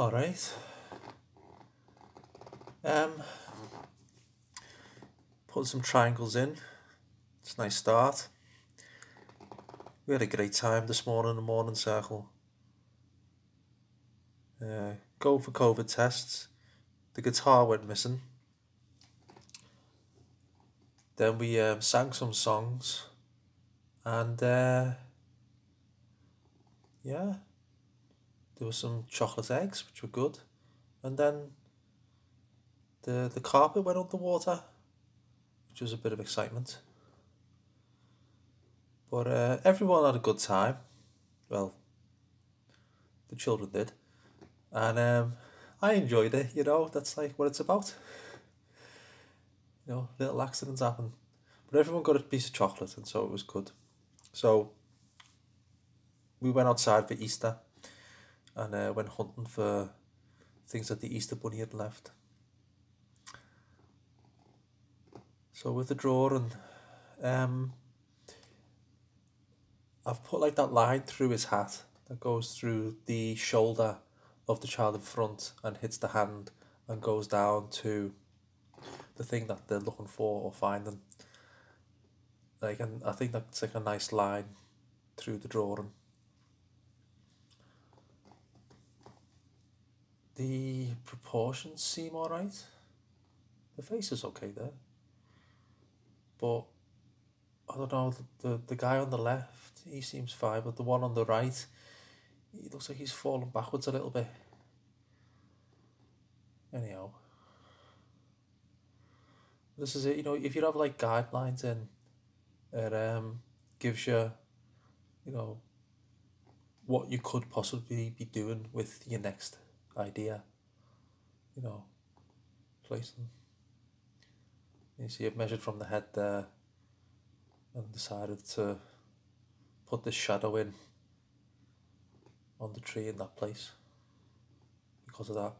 All right. Um, put some triangles in. It's a nice start. We had a great time this morning in the morning circle. Uh, go for COVID tests. The guitar went missing. Then we um, sang some songs, and uh, yeah, there were some chocolate eggs which were good, and then the the carpet went underwater, which was a bit of excitement. But uh, everyone had a good time. Well, the children did, and um, I enjoyed it. You know, that's like what it's about. You know, little accidents happen, but everyone got a piece of chocolate, and so it was good. So we went outside for Easter, and uh, went hunting for things that the Easter bunny had left. So with the drawing, um, I've put like that line through his hat that goes through the shoulder of the child in front and hits the hand and goes down to the thing that they're looking for or finding. Like, and I think that's like a nice line through the drawing. The proportions seem alright. The face is okay there. But I don't know, the, the, guy on the left, he seems fine, but the one on the right, he looks like he's fallen backwards a little bit. Anyhow. This is it, you know, if you have like guidelines and it um gives you, you know, what you could possibly be doing with your next idea. You know, placing. You see, I've measured from the head there and decided to put this shadow in on the tree in that place because of that.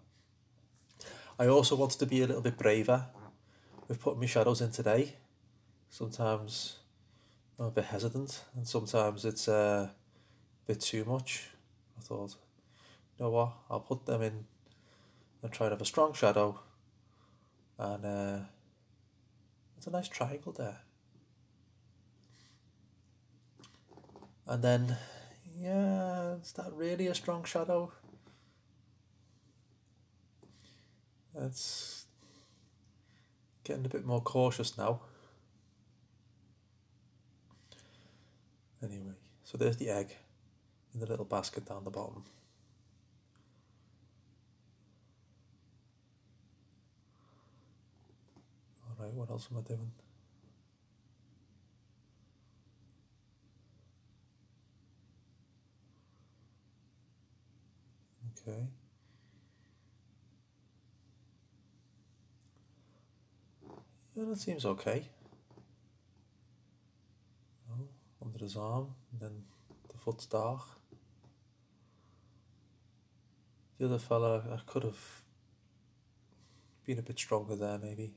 I also wanted to be a little bit braver with putting my shadows in today. Sometimes I'm a bit hesitant and sometimes it's uh, a bit too much. I thought, you know what, I'll put them in and try to have a strong shadow and uh, it's a nice triangle there. And then, yeah, is that really a strong shadow? That's getting a bit more cautious now. Anyway, so there's the egg in the little basket down the bottom. Alright, what else am I doing? Okay. Yeah, that seems okay. Oh, under his arm, then the foot's dark. The other fella, I could have been a bit stronger there, maybe.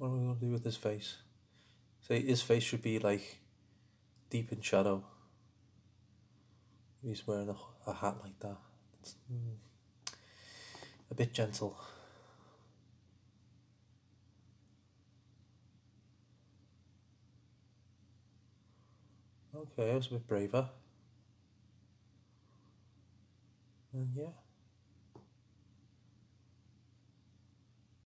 What are we going to do with his face? Say his face should be like deep in shadow. He's wearing a, a hat like that. It's, mm, a bit gentle. Okay, I was a bit braver. And yeah.